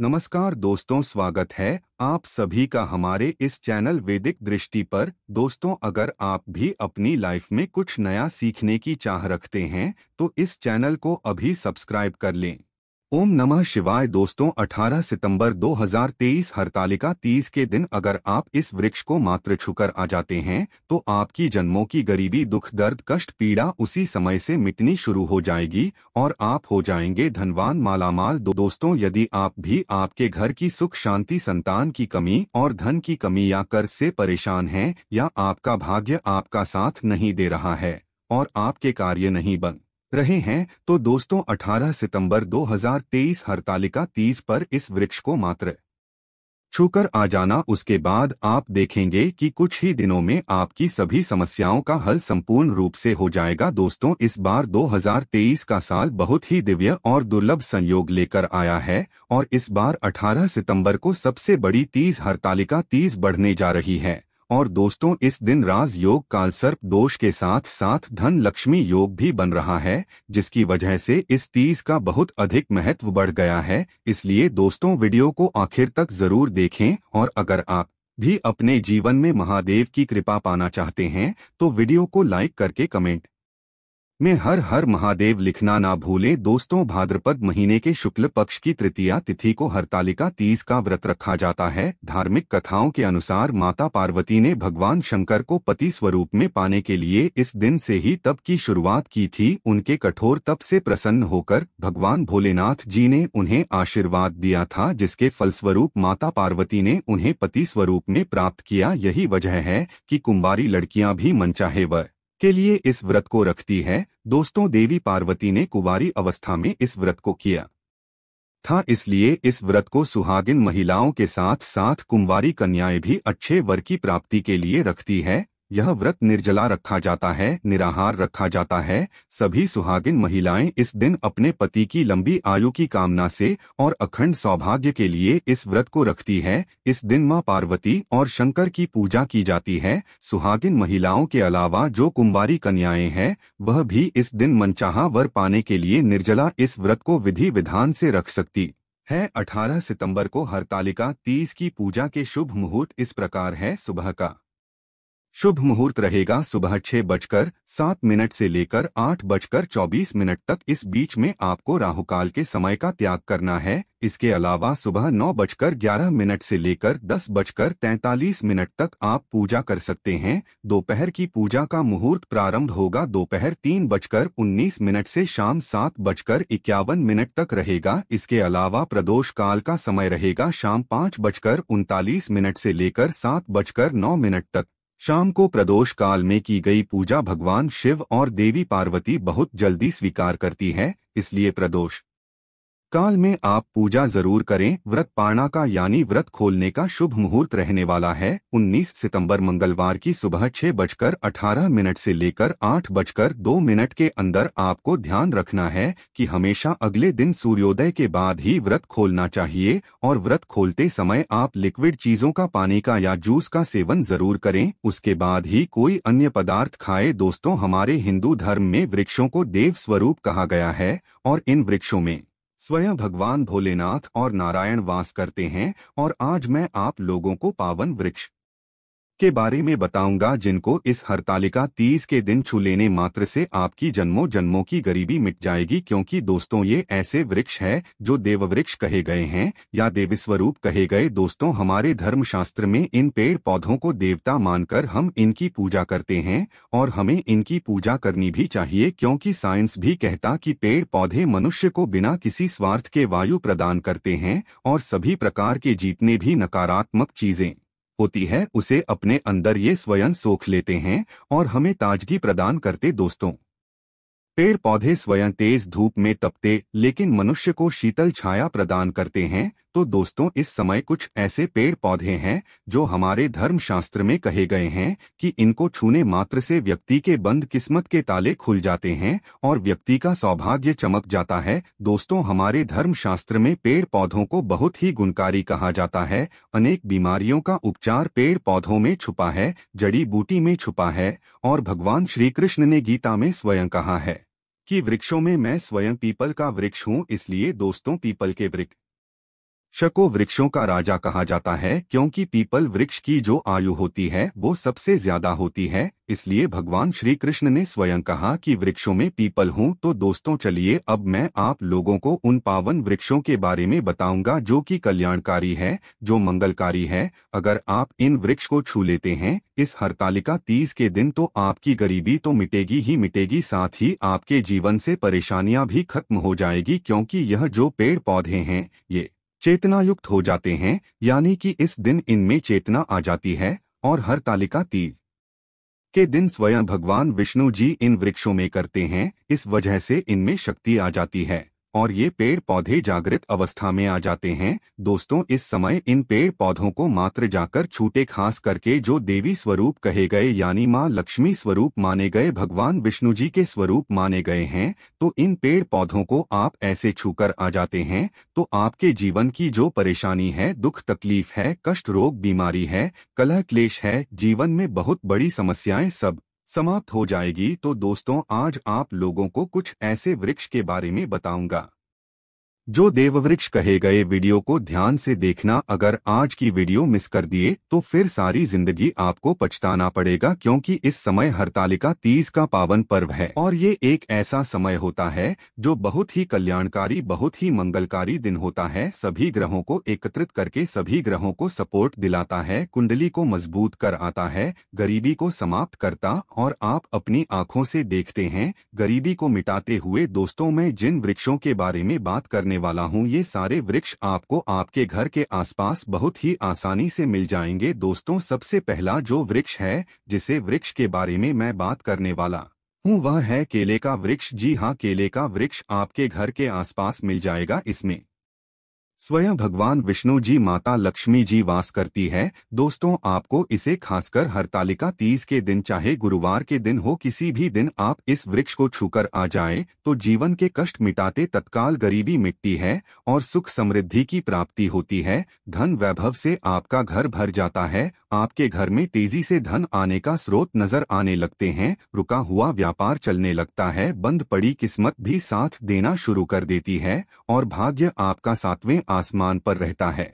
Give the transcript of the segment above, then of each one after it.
नमस्कार दोस्तों, स्वागत है आप सभी का हमारे इस चैनल वैदिक दृष्टि पर। दोस्तों, अगर आप भी अपनी लाइफ में कुछ नया सीखने की चाह रखते हैं तो इस चैनल को अभी सब्सक्राइब कर लें। ओम नमः शिवाय दोस्तों 18 सितंबर 2023 हरतालिका तीज के दिन अगर आप इस वृक्ष को मात्र छुकर आ जाते हैं तो आपकी जन्मों की गरीबी, दुख, दर्द, कष्ट, पीड़ा उसी समय से मिटनी शुरू हो जाएगी और आप हो जाएँगे धनवान मालामाल। दो दोस्तों, यदि आप भी आपके घर की सुख, शांति, संतान की कमी और धन की कमी या कर्ज से परेशान हैं या आपका भाग्य आपका साथ नहीं दे रहा है और आपके कार्य नहीं बन रहे हैं तो दोस्तों 18 सितंबर 2023 हरतालिका तीज पर इस वृक्ष को मात्र छूकर आ जाना, उसके बाद आप देखेंगे कि कुछ ही दिनों में आपकी सभी समस्याओं का हल संपूर्ण रूप से हो जाएगा। दोस्तों, इस बार 2023 का साल बहुत ही दिव्य और दुर्लभ संयोग लेकर आया है और इस बार 18 सितंबर को सबसे बड़ी तीज हरतालिका तीज बढ़ने जा रही है। और दोस्तों, इस दिन राज योग कालसर्प दोष के साथ साथ धन लक्ष्मी योग भी बन रहा है, जिसकी वजह से इस तीज का बहुत अधिक महत्व बढ़ गया है। इसलिए दोस्तों, वीडियो को आखिर तक ज़रूर देखें और अगर आप भी अपने जीवन में महादेव की कृपा पाना चाहते हैं तो वीडियो को लाइक करके कमेंट। में हर हर महादेव लिखना ना भूलें दोस्तों, भाद्रपद महीने के शुक्ल पक्ष की तृतीया तिथि को हरतालिका तीज का व्रत रखा जाता है। धार्मिक कथाओं के अनुसार माता पार्वती ने भगवान शंकर को पति स्वरूप में पाने के लिए इस दिन से ही तप की शुरुआत की थी। उनके कठोर तप से प्रसन्न होकर भगवान भोलेनाथ जी ने उन्हें आशीर्वाद दिया था, जिसके फलस्वरूप माता पार्वती ने उन्हें पति स्वरूप में प्राप्त किया। यही वजह है कि कुंवारी लड़कियाँ भी मनचाहे व के लिए इस व्रत को रखती है। दोस्तों, देवी पार्वती ने कुवारी अवस्था में इस व्रत को किया था, इसलिए इस व्रत को सुहागिन महिलाओं के साथ साथ कुंवारी कन्याएँ भी अच्छे वर की प्राप्ति के लिए रखती है। यह व्रत निर्जला रखा जाता है, निराहार रखा जाता है। सभी सुहागिन महिलाएँ इस दिन अपने पति की लंबी आयु की कामना से और अखंड सौभाग्य के लिए इस व्रत को रखती है। इस दिन माँ पार्वती और शंकर की पूजा की जाती है। सुहागिन महिलाओं के अलावा जो कुंवारी कन्याएँ हैं, वह भी इस दिन मनचाहा वर पाने के लिए निर्जला इस व्रत को विधि विधान से रख सकती है। 18 सितंबर को हरतालिका तीज की पूजा के शुभ मुहूर्त इस प्रकार है। सुबह का शुभ मुहूर्त रहेगा सुबह छह बजकर सात मिनट से लेकर आठ बजकर चौबीस मिनट तक। इस बीच में आपको राहुकाल के समय का त्याग करना है। इसके अलावा सुबह नौ बजकर ग्यारह मिनट से लेकर दस बजकर तैतालीस मिनट तक आप पूजा कर सकते हैं। दोपहर की पूजा का मुहूर्त प्रारंभ होगा। दोपहर तीन बजकर उन्नीस मिनट से शाम सात बजकर इक्यावन मिनट तक रहेगा। इसके अलावा प्रदोष काल का समय रहेगा। शाम पाँच बजकर उनतालीस मिनट से लेकर सात बजकर नौ मिनट तक। शाम को प्रदोष काल में की गई पूजा भगवान शिव और देवी पार्वती बहुत जल्दी स्वीकार करती है, इसलिए प्रदोष काल में आप पूजा ज़रूर करें। व्रत पारणा का यानी व्रत खोलने का शुभ मुहूर्त रहने वाला है। 19 सितंबर मंगलवार की सुबह छह बजकर अठारह मिनट से लेकर आठ बजकर दो मिनट के अंदर आपको ध्यान रखना है कि हमेशा अगले दिन सूर्योदय के बाद ही व्रत खोलना चाहिए और व्रत खोलते समय आप लिक्विड चीज़ों का पानी का या जूस का सेवन ज़रूर करें। उसके बाद ही कोई अन्य पदार्थ खाए। दोस्तों, हमारे हिंदू धर्म में वृक्षों को देव स्वरूप कहा गया है और इन वृक्षों में स्वयं भगवान भोलेनाथ और नारायण वास करते हैं और आज मैं आप लोगों को पावन वृक्ष के बारे में बताऊँगा जिनको इस हरतालिका तीज के दिन छू लेने मात्र से आपकी जन्मों जन्मों की गरीबी मिट जाएगी क्योंकि दोस्तों ये ऐसे वृक्ष है जो देववृक्ष कहे गए हैं या देवस्वरूप कहे गए दोस्तों हमारे धर्मशास्त्र में इन पेड़ पौधों को देवता मानकर हम इनकी पूजा करते हैं और हमें इनकी पूजा करनी भी चाहिए क्योंकि साइंस भी कहता कि पेड़ पौधे मनुष्य को बिना किसी स्वार्थ के वायु प्रदान करते हैं और सभी प्रकार के जीतने भी नकारात्मक चीज़ें। होती है, उसे अपने अंदर ये स्वयं सोख लेते हैं और हमें ताजगी प्रदान करते दोस्तों। पेड़ पौधे स्वयं तेज धूप में तपते, लेकिन मनुष्य को शीतल छाया प्रदान करते हैं तो दोस्तों, इस समय कुछ ऐसे पेड़ पौधे हैं, जो हमारे धर्म शास्त्र में कहे गए हैं कि इनको छूने मात्र से व्यक्ति के बंद किस्मत के ताले खुल जाते हैं और व्यक्ति का सौभाग्य चमक जाता है। दोस्तों, हमारे धर्म शास्त्र में पेड़ पौधों को बहुत ही गुणकारी कहा जाता है। अनेक बीमारियों का उपचार पेड़ पौधों में छुपा है, जड़ी बूटी में छुपा है और भगवान श्री कृष्ण ने गीता में स्वयं कहा है कि वृक्षों में मैं स्वयं पीपल का वृक्ष हूँ, इसलिए दोस्तों, पीपल के वृक्ष शको वृक्षों का राजा कहा जाता है, क्योंकि पीपल वृक्ष की जो आयु होती है, वो सबसे ज़्यादा होती है, इसलिए भगवान श्री कृष्ण ने स्वयं कहा कि वृक्षों में पीपल हूँ। तो दोस्तों, चलिए अब मैं आप लोगों को उन पावन वृक्षों के बारे में बताऊँगा जो कि कल्याणकारी है, जो मंगलकारी है। अगर आप इन वृक्ष को छू लेते हैं, इस हरतालिका तीस के दिन तो आपकी गरीबी तो मिटेगी ही मिटेगी, साथ ही आपके जीवन से परेशानियाँ भी खत्म हो जाएगी, क्योंकि यह जो पेड़ पौधे हैं, ये चेतनायुक्त हो जाते हैं, यानी कि इस दिन इनमें चेतना आ जाती है, और हर तालिका तीज के दिन स्वयं भगवान विष्णु जी इन वृक्षों में करते हैं, इस वजह से इनमें शक्ति आ जाती है। और ये पेड़ पौधे जागृत अवस्था में आ जाते हैं। दोस्तों, इस समय इन पेड़ पौधों को मात्र जाकर छूटे खास करके जो देवी स्वरूप कहे गए यानी माँ लक्ष्मी स्वरूप माने गए, भगवान विष्णु जी के स्वरूप माने गए हैं तो इन पेड़ पौधों को आप ऐसे छूकर आ जाते हैं तो आपके जीवन की जो परेशानी है, दुख तकलीफ़ है, कष्ट रोग बीमारी है, कलह क्लेश है, जीवन में बहुत बड़ी समस्याएँ सब समाप्त हो जाएगी तो दोस्तों आज आप लोगों को कुछ ऐसे वृक्ष के बारे में बताऊँगा। जो देववृक्ष कहे गए वीडियो को ध्यान से देखना, अगर आज की वीडियो मिस कर दिए तो फिर सारी ज़िंदगी आपको पछताना पड़ेगा क्योंकि इस समय हरतालिका तीज का पावन पर्व है। और ये एक ऐसा समय होता है, जो बहुत ही कल्याणकारी, बहुत ही मंगलकारी दिन होता है। सभी ग्रहों को एकत्रित करके सभी ग्रहों को सपोर्ट दिलाता है, कुंडली को मज़बूत कर आता है, गरीबी को समाप्त करता और आप अपनी आँखों से देखते हैं। गरीबी को मिटाते हुए दोस्तों, में जिन वृक्षों के बारे में बात करने बताने वाला हूँ। ये सारे वृक्ष आपको आपके घर के आसपास बहुत ही आसानी से मिल जाएँगे। दोस्तों, सबसे पहला जो वृक्ष है, जिसे वृक्ष के बारे में मैं बात करने वाला हूँ, वह है केले का वृक्ष। जी हाँ केले का वृक्ष आपके घर के आसपास मिल जाएगा इसमें। स्वयं भगवान विष्णु जी माता लक्ष्मी जी वास करती है। दोस्तों, आपको इसे खासकर हरतालिका तीज के दिन चाहे गुरुवार के दिन हो किसी भी दिन आप इस वृक्ष को छूकर आ जाएँ तो जीवन के कष्ट मिटाते तत्काल गरीबी मिटती है और सुख समृद्धि की प्राप्ति होती है। धन वैभव से आपका घर भर जाता है। आपके घर में तेज़ी से धन आने का स्रोत नज़र आने लगते हैं। रुका हुआ व्यापार चलने लगता है। बंद पड़ी किस्मत भी साथ देना शुरू कर देती है और भाग्य आपका सातवें आसमान पर रहता है।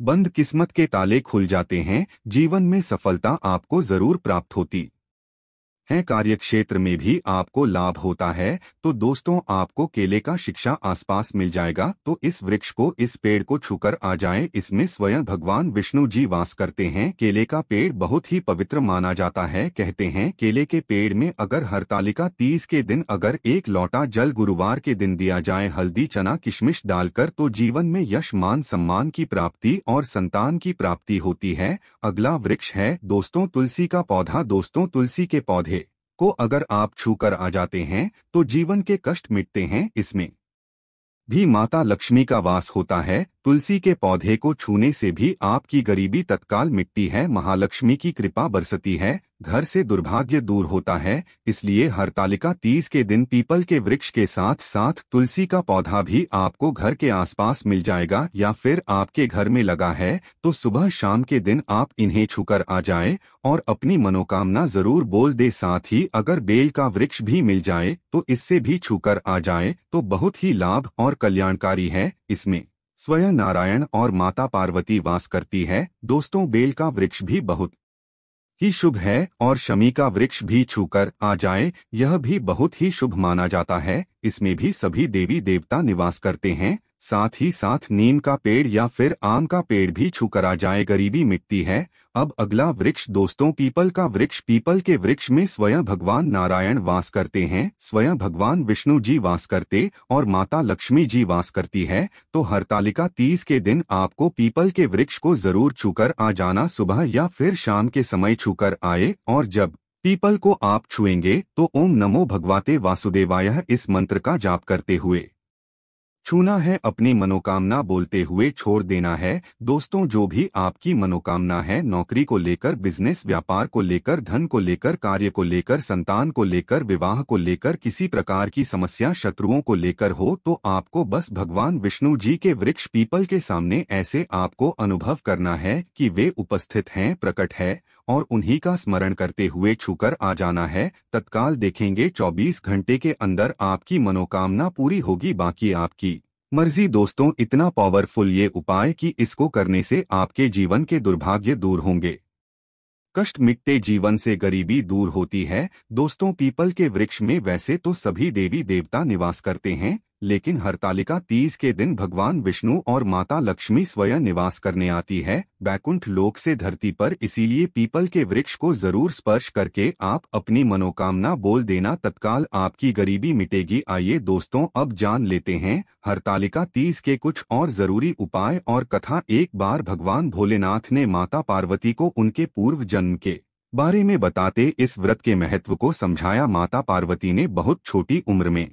बंद किस्मत के ताले खुल जाते हैं, जीवन में सफलता आपको ज़रूर प्राप्त होती। है कार्य क्षेत्र में भी आपको लाभ होता है। तो दोस्तों, आपको केले का शिक्षा आसपास मिल जाएगा। तो इस वृक्ष को, इस पेड़ को छूकर आ जाए। इसमें स्वयं भगवान विष्णु जी वास करते हैं। केले का पेड़ बहुत ही पवित्र माना जाता है। कहते हैं, केले के पेड़ में अगर हरतालिका तीस के दिन अगर एक लौटा जल गुरुवार के दिन दिया जाए, हल्दी, चना, किशमिश डालकर तो जीवन में यश, मान, सम्मान की प्राप्ति और संतान की प्राप्ति होती है। अगला वृक्ष है, दोस्तों, तुलसी का पौधा। दोस्तों, तुलसी के पौधे को अगर आप छूकर आ जाते हैं तो जीवन के कष्ट मिटते हैं इसमें। भी माता लक्ष्मी का वास होता है, तुलसी के पौधे को छूने से भी आपकी गरीबी तत्काल मिटती है, महालक्ष्मी की कृपा बरसती है घर से दुर्भाग्य दूर होता है, इसलिए हरतालिका तीस के दिन पीपल के वृक्ष के साथ साथ तुलसी का पौधा भी आपको घर के आसपास मिल जाएगा या फिर आपके घर में लगा है तो सुबह शाम के दिन आप इन्हें छूकर आ जाए और अपनी मनोकामना ज़रूर बोल दे। साथ ही अगर बेल का वृक्ष भी मिल जाए तो इससे भी छूकर आ जाए तो बहुत ही लाभ और कल्याणकारी है। इसमें स्वयं नारायण और माता पार्वती वास करती है। दोस्तों, बेल का वृक्ष भी बहुत ही शुभ है और शमी का वृक्ष भी छूकर आ जाए, यह भी बहुत ही शुभ माना जाता है, इसमें भी सभी देवी देवता निवास करते हैं। साथ ही साथ नीम का पेड़ या फिर आम का पेड़ भी छूकर जाए, गरीबी मिटती है। अब अगला वृक्ष दोस्तों, पीपल का वृक्ष। पीपल के वृक्ष में स्वयं भगवान नारायण वास करते हैं। स्वयं भगवान विष्णु जी वास करते और माता लक्ष्मी जी वास करती है। तो हरतालिका तीस के दिन आपको पीपल के वृक्ष को ज़रूर छूकर आ जाना, सुबह या फिर शाम के समय छूकर आए। और जब पीपल को आप छुएँगे तो ओम नमो भगवाते वासुदेवाय इस मंत्र का जाप करते हुए। छूना है अपनी मनोकामना बोलते हुए छोड़ देना है। दोस्तों, जो भी आपकी मनोकामना है, नौकरी को लेकर, बिज़नेस, व्यापार को लेकर, धन को लेकर, कार्य को लेकर, संतान को लेकर, विवाह को लेकर, किसी प्रकार की समस्या, शत्रुओं को लेकर हो तो आपको बस भगवान विष्णु जी के वृक्ष पीपल के सामने ऐसे आपको अनुभव करना है कि वे उपस्थित हैं, प्रकट है और उन्हीं का स्मरण करते हुए छूकर आ जाना है। तत्काल देखेंगे 24 घंटे के अंदर आपकी मनोकामना पूरी होगी, बाकी आपकी मर्ज़ी। दोस्तों, इतना पावरफुल ये उपाय कि इसको करने से आपके जीवन के दुर्भाग्य दूर होंगे। कष्ट मिटते जीवन से गरीबी दूर होती है। दोस्तों, पीपल के वृक्ष में वैसे तो सभी देवी देवता निवास करते हैं। लेकिन हरतालिका तीज के दिन भगवान विष्णु और माता लक्ष्मी स्वयं निवास करने आती है। बैकुंठ लोक से धरती पर इसीलिए पीपल के वृक्ष को ज़रूर स्पर्श करके आप अपनी मनोकामना बोल देना तत्काल आपकी गरीबी मिटेगी। आइए दोस्तों, अब जान लेते हैं हरतालिका तीज के कुछ और ज़रूरी उपाय और कथा। एक बार भगवान भोलेनाथ ने माता पार्वती को उनके पूर्व जन्म के बारे में बताते इस व्रत के महत्व को समझाया। माता पार्वती ने बहुत छोटी उम्र में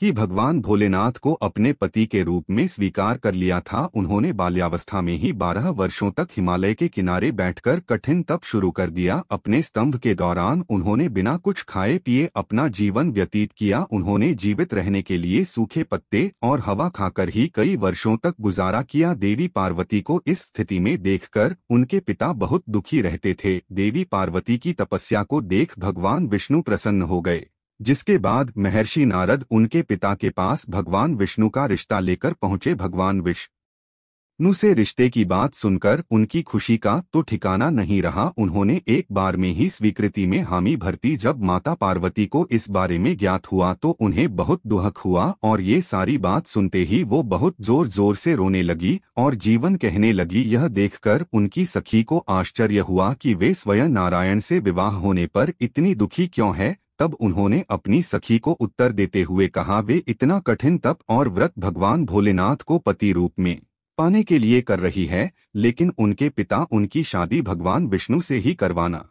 कि भगवान भोलेनाथ को अपने पति के रूप में स्वीकार कर लिया था। उन्होंने बाल्यावस्था में ही बारह वर्षों तक हिमालय के किनारे बैठकर कठिन तप शुरू कर दिया। अपने स्तंभ के दौरान उन्होंने बिना कुछ खाए पिए अपना जीवन व्यतीत किया। उन्होंने जीवित रहने के लिए सूखे पत्ते और हवा खाकर ही कई वर्षों तक गुजारा किया। देवी पार्वती को इस स्थिति में देखकर उनके पिता बहुत दुखी रहते थे। देवी पार्वती की तपस्या को देख भगवान विष्णु प्रसन्न हो गए। जिसके बाद महर्षि नारद उनके पिता के पास भगवान विष्णु का रिश्ता लेकर पहुँचे भगवान विष्णु से रिश्ते की बात सुनकर उनकी खुशी का तो ठिकाना नहीं रहा। उन्होंने एक बार में ही स्वीकृति में हामी भरती। जब माता पार्वती को इस बारे में ज्ञात हुआ तो उन्हें बहुत दुहक हुआ और ये सारी बात सुनते ही वो बहुत ज़ोर ज़ोर से रोने लगी और जीवन कहने लगी। यह देखकर उनकी सखी को आश्चर्य हुआ कि वे स्वयं नारायण से विवाह होने पर इतनी दुखी क्यों है। तब उन्होंने अपनी सखी को उत्तर देते हुए कहा, वे इतना कठिन तप और व्रत भगवान भोलेनाथ को पति रूप में पाने के लिए कर रही है, लेकिन उनके पिता उनकी शादी भगवान विष्णु से ही करवाना।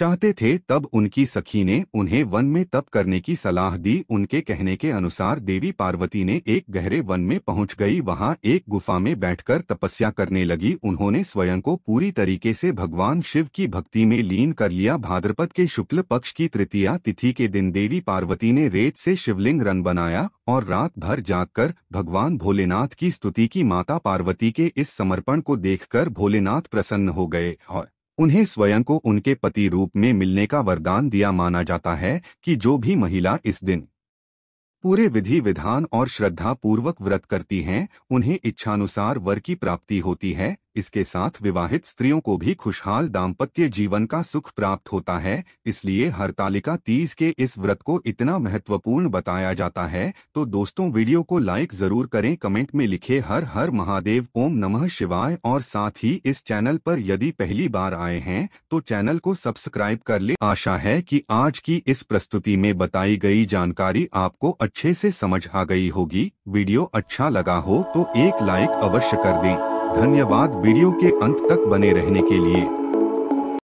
चाहते थे तब उनकी सखी ने उन्हें वन में तप करने की सलाह दी। उनके कहने के अनुसार देवी पार्वती ने एक गहरे वन में पहुँच गई। वहाँ एक गुफा में बैठकर तपस्या करने लगी। उन्होंने स्वयं को पूरी तरीके से भगवान शिव की भक्ति में लीन कर लिया। भाद्रपद के शुक्ल पक्ष की तृतीया तिथि के दिन देवी पार्वती ने रेत से शिवलिंग रन बनाया और रात भर जागकर भगवान भोलेनाथ की स्तुति की। माता पार्वती के इस समर्पण को देखकर भोलेनाथ प्रसन्न हो गए और उन्हें स्वयं को उनके पति रूप में मिलने का वरदान दिया माना जाता है कि जो भी महिला इस दिन पूरे विधि विधान और श्रद्धा पूर्वक व्रत करती हैं, उन्हें इच्छानुसार वर की प्राप्ति होती है इसके साथ विवाहित स्त्रियों को भी खुशहाल दाम्पत्य जीवन का सुख प्राप्त होता है, इसलिए हरतालिका तीज के इस व्रत को इतना महत्वपूर्ण बताया जाता है तो दोस्तों वीडियो को लाइक ज़रूर करें, कमेंट में लिखे हर हर महादेव, ओम नमः शिवाय, और साथ ही इस चैनल पर यदि पहली बार आए हैं तो चैनल को सब्सक्राइब कर ले। आशा है कि आज की इस प्रस्तुति में बताई गई जानकारी आपको अच्छे से समझ आ गई होगी। वीडियो अच्छा लगा हो तो एक लाइक अवश्य कर दें। धन्यवाद वीडियो के अंत तक बने रहने के लिए।